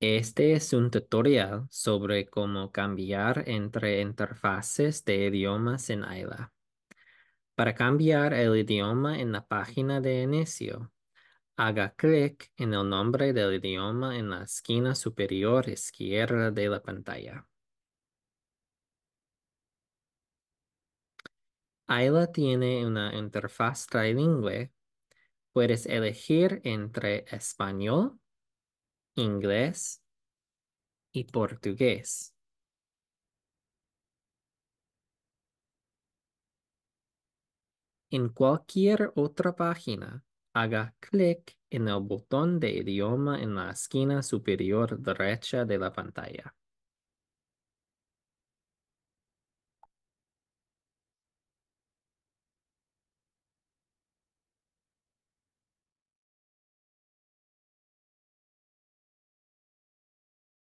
Este es un tutorial sobre cómo cambiar entre interfaces de idiomas en Ayla. Para cambiar el idioma en la página de inicio, haga clic en el nombre del idioma en la esquina superior izquierda de la pantalla. Ayla tiene una interfaz trilingüe. Puedes elegir entre español, inglés y portugués. En cualquier otra página, haga clic en el botón de idioma en la esquina superior derecha de la pantalla.